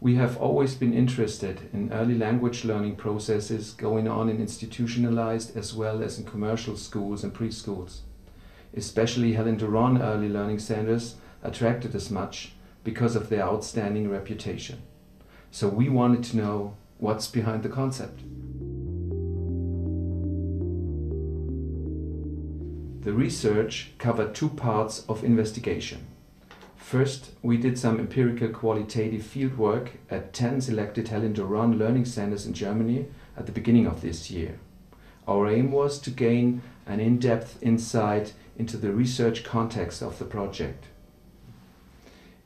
We have always been interested in early language learning processes going on in institutionalized as well as in commercial schools and preschools. Especially Helen Doron early learning centers attracted us much because of their outstanding reputation. So we wanted to know what's behind the concept. The research covered two parts of investigation. First, we did some empirical qualitative fieldwork at 10 selected Helen Doron learning centers in Germany at the beginning of this year. Our aim was to gain an in-depth insight into the research context of the project.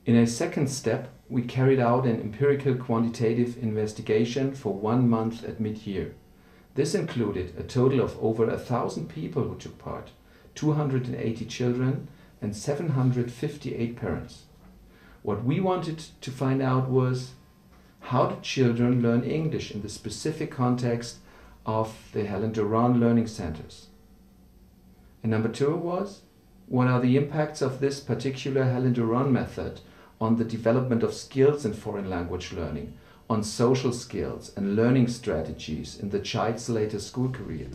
In a second step, we carried out an empirical quantitative investigation for one month at mid-year. This included a total of over a thousand people who took part, 280 children and 758 parents. What we wanted to find out was how do children learn English in the specific context of the Helen Doron learning centers? And number two was what are the impacts of this particular Helen Doron method on the development of skills in foreign language learning, on social skills and learning strategies in the child's later school career?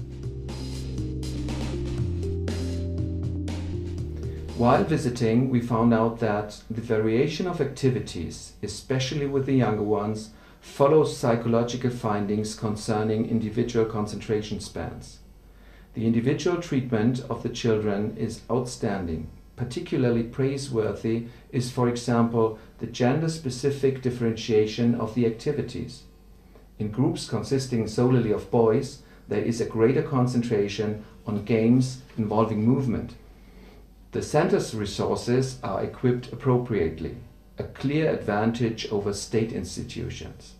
While visiting, we found out that the variation of activities, especially with the younger ones, follows psychological findings concerning individual concentration spans. The individual treatment of the children is outstanding. Particularly praiseworthy is, for example, the gender-specific differentiation of the activities. In groups consisting solely of boys, there is a greater concentration on games involving movement. The center's resources are equipped appropriately, a clear advantage over state institutions.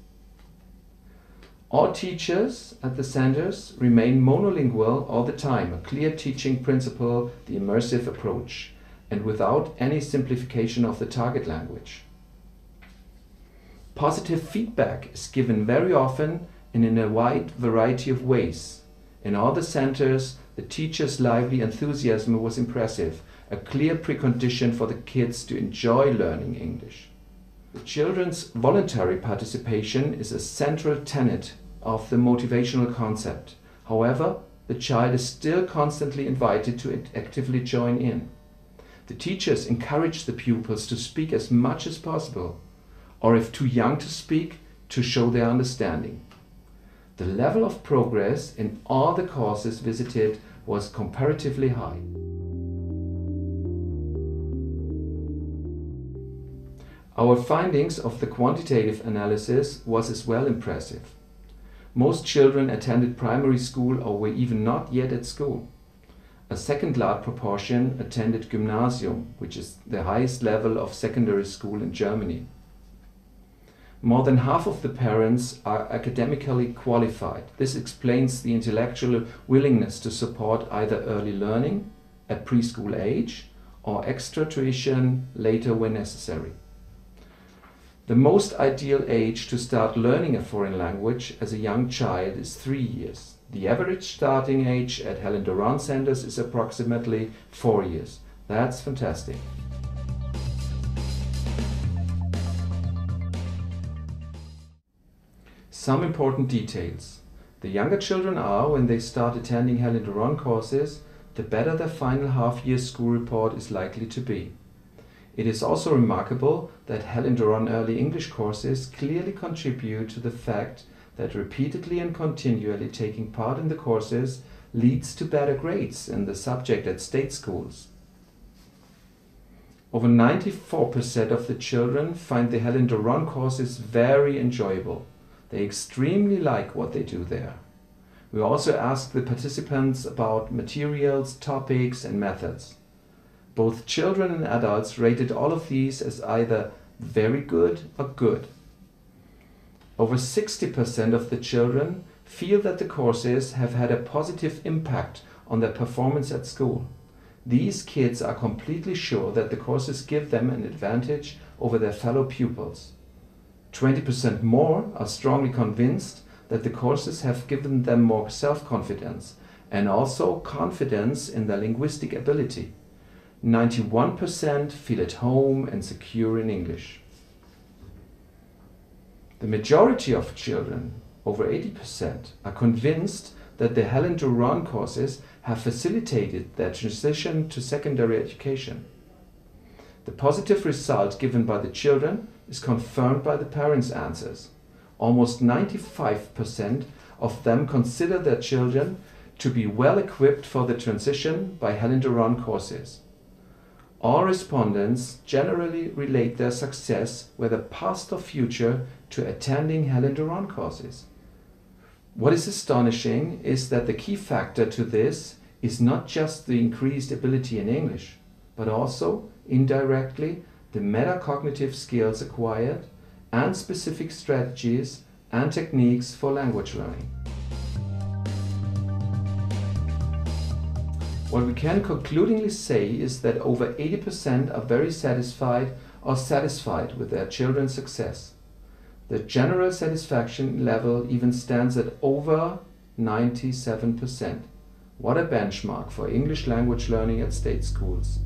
All teachers at the centers remain monolingual all the time, a clear teaching principle, the immersive approach, and without any simplification of the target language. Positive feedback is given very often and in a wide variety of ways. In all the centers, the teacher's lively enthusiasm was impressive, a clear precondition for the kids to enjoy learning English. The children's voluntary participation is a central tenet of the motivational concept. However, the child is still constantly invited to actively join in. The teachers encourage the pupils to speak as much as possible, or if too young to speak, to show their understanding. The level of progress in all the courses visited was comparatively high. Our findings of the quantitative analysis was as well impressive. Most children attended primary school or were even not yet at school. A second large proportion attended gymnasium, which is the highest level of secondary school in Germany. More than half of the parents are academically qualified. This explains the intellectual willingness to support either early learning at preschool age or extra tuition later when necessary. The most ideal age to start learning a foreign language as a young child is three years. The average starting age at Helen Doron centers is approximately four years. That's fantastic. Some important details. The younger children are when they start attending Helen Doron courses, the better their final half-year school report is likely to be. It is also remarkable that Helen Doron early English courses clearly contribute to the fact that repeatedly and continually taking part in the courses leads to better grades in the subject at state schools. Over 94% of the children find the Helen Doron courses very enjoyable. They extremely like what they do there. We also asked the participants about materials, topics and methods. Both children and adults rated all of these as either very good or good. Over 60% of the children feel that the courses have had a positive impact on their performance at school. These kids are completely sure that the courses give them an advantage over their fellow pupils. 20% more are strongly convinced that the courses have given them more self-confidence and also confidence in their linguistic ability. 91% feel at home and secure in English. The majority of children, over 80%, are convinced that the Helen Doron courses have facilitated their transition to secondary education. The positive result given by the children is confirmed by the parents' answers. Almost 95% of them consider their children to be well equipped for the transition by Helen Doron courses. All respondents generally relate their success, whether past or future, to attending Helen Doron courses. What is astonishing is that the key factor to this is not just the increased ability in English, but also, indirectly, the metacognitive skills acquired and specific strategies and techniques for language learning. What we can concludingly say is that over 80% are very satisfied or satisfied with their children's success. The general satisfaction level even stands at over 97%. What a benchmark for English language learning at state schools.